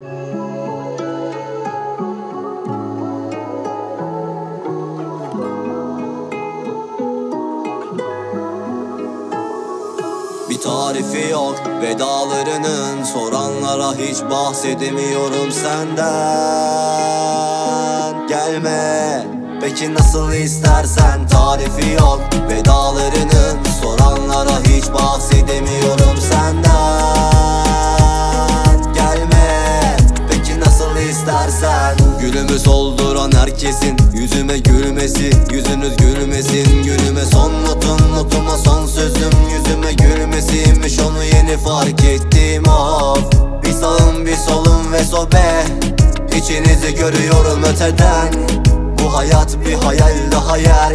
Bir tarifi yok vedalarının Soranlara hiç bahsedemiyorum senden. Gelme peki nasıl istersen. Tarifi yok vedalarının istersen. Gülümü solduran herkesin Yüzüme gülmesi Yüzünüz gülmesin. Gülüme son notun Notuma son sözüm Yüzüme gülmesiymiş Onu yeni fark ettim of Bir sağım bir solum ve sobe İçinizi görüyorum öteden. Bu hayat bir hayal daha yer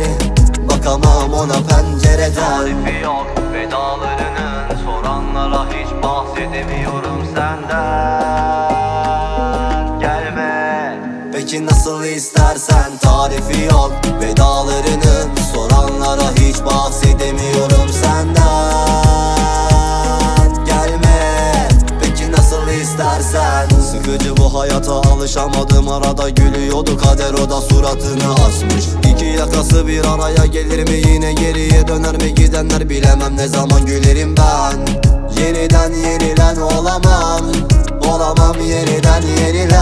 Bakamam ona pencereden. Tarifi yok vedalarının Soranlara hiç bahsedemiyorum senden Peki nasıl istersen tarifi yok. Vedalarının soranlara hiç bahsedemiyorum senden. Gelme peki nasıl istersen. Sıkıcı bu hayata alışamadım arada gülüyordu kader o da suratını asmış. İki yakası bir araya gelir mi yine geriye döner mi? Gidenler bilemem ne zaman gülerim ben? Yeniden yenilen olamam Olamam yeniden yenilen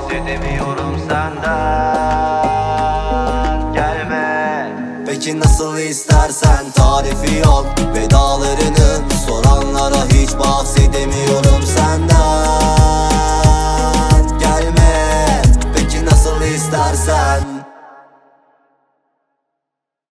Bahsedemiyorum senden. Gelme. Peki nasıl istersen tarifi yok. Vedalarını soranlara hiç bahsedemiyorum senden. Gelme. Peki nasıl istersen.